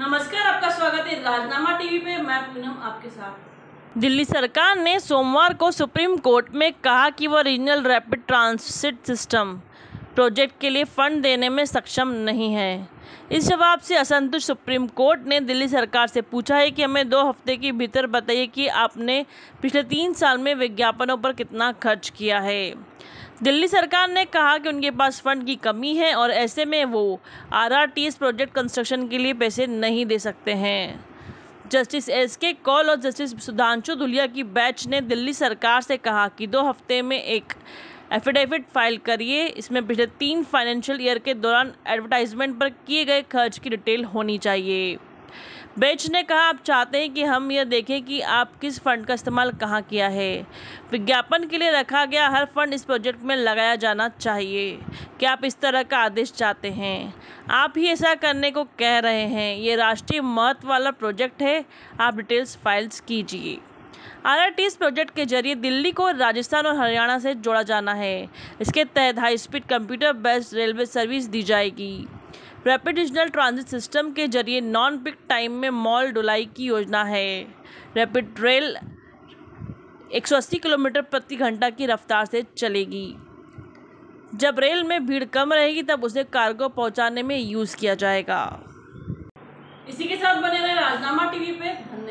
नमस्कार, आपका स्वागत है राजनामा टीवी पे। मैं पूनम आपके साथ। दिल्ली सरकार ने सोमवार को सुप्रीम कोर्ट में कहा कि वह regional rapid transit system project के लिए फंड देने में सक्षम नहीं है। इस जवाब से असंतुष्ट सुप्रीम कोर्ट ने दिल्ली सरकार से पूछा है कि हमें दो हफ़्ते के भीतर बताइए कि आपने पिछले तीन साल में विज्ञापनों पर कितना खर्च किया है। दिल्ली सरकार ने कहा कि उनके पास फंड की कमी है और ऐसे में वो आरआरटीएस प्रोजेक्ट कंस्ट्रक्शन के लिए पैसे नहीं दे सकते हैं। जस्टिस एस के कौल और जस्टिस सुधांशु धुलिया की बैच ने दिल्ली सरकार से कहा कि दो हफ़्ते में एक एफिडेविट फ़ाइल करिए। इसमें पिछले तीन फाइनेंशियल ईयर के दौरान एडवर्टाइजमेंट पर किए गए खर्च की डिटेल होनी चाहिए। बेंच ने कहा, आप चाहते हैं कि हम यह देखें कि आप किस फंड का इस्तेमाल कहाँ किया है। विज्ञापन के लिए रखा गया हर फंड इस प्रोजेक्ट में लगाया जाना चाहिए। क्या आप इस तरह का आदेश चाहते हैं? आप ही ऐसा करने को कह रहे हैं। ये राष्ट्रीय महत्व वाला प्रोजेक्ट है। आप डिटेल्स फाइल्स कीजिए। आर प्रोजेक्ट के ज़रिए दिल्ली को राजस्थान और हरियाणा से जोड़ा जाना है। इसके तहत high speed computer based railway service दी जाएगी। रैपिड ट्रांजिट सिस्टम के ज़रिए नॉन पिक टाइम में मॉल डुलाई की योजना है। रैपिड रेल 180 किलोमीटर प्रति घंटा की रफ्तार से चलेगी। जब रेल में भीड़ कम रहेगी, तब उसे कार्गो पहुँचाने में यूज़ किया जाएगा। इसी के साथ बने रहे राजनामा टीवी पे। धन्यवाद